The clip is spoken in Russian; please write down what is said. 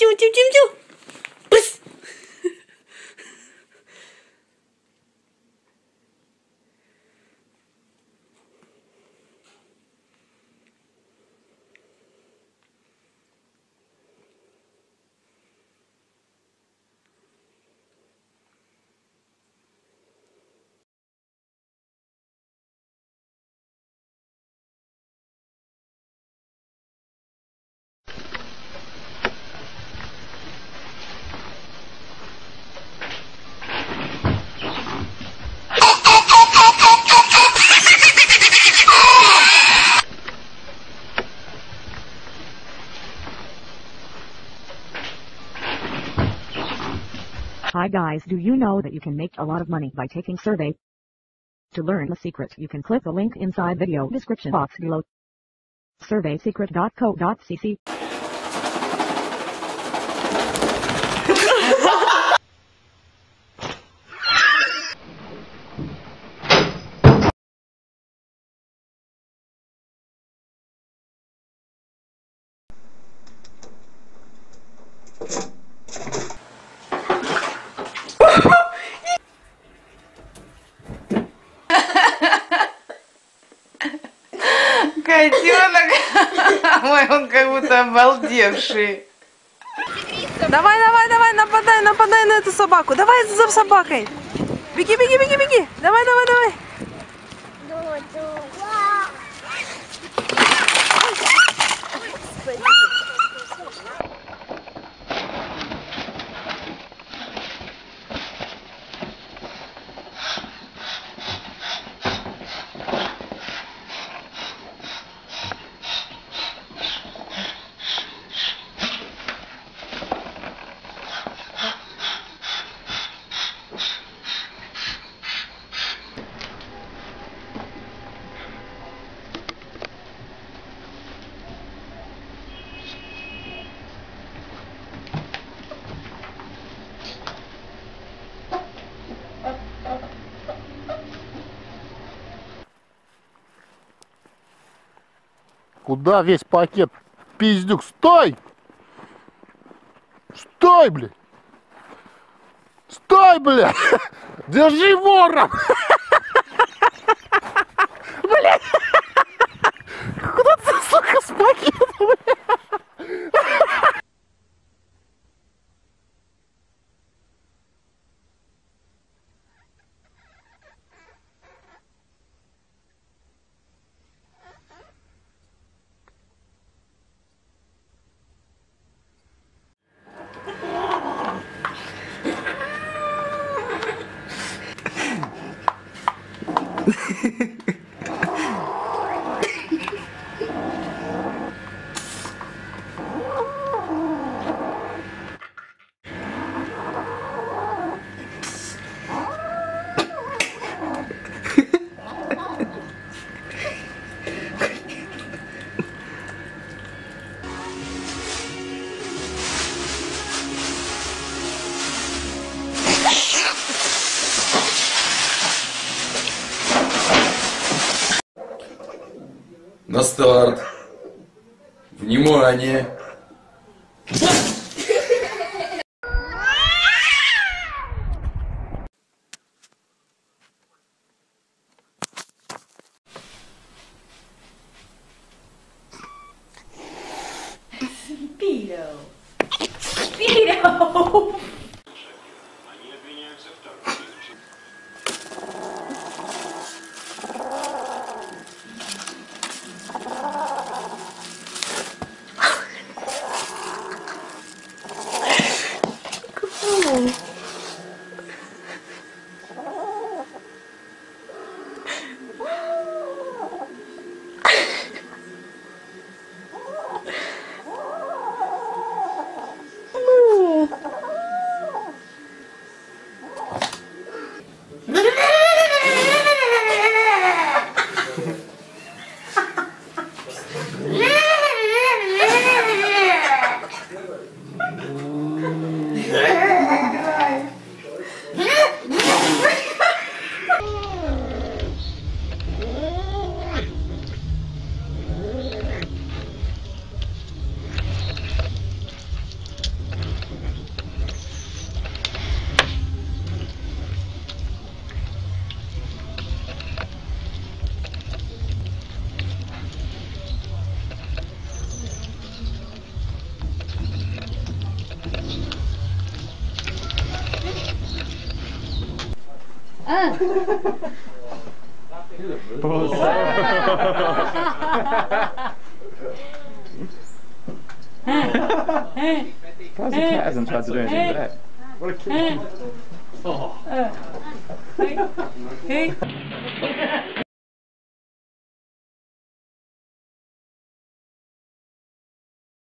啾啾啾啾 Hi guys, do you know that you can make a lot of money by taking survey? To learn the secret, you can click the link inside video description box below. surveysecret.co.cc Котенок, ой, он как будто обалдевший. Давай, давай, давай, нападай, нападай на эту собаку. Давай за собакой. Беги, беги, беги, беги. Давай, давай, давай. Куда весь пакет? Пиздюк, стой! Стой, блядь! Стой, блядь! Держи вора! На старт. Внимание. Speedo. Speedo. うん坊主 hey. Surprised the cat hasn't tried to do anything hey. back. What a kid. Hey. Oh. Uh. hey. hey.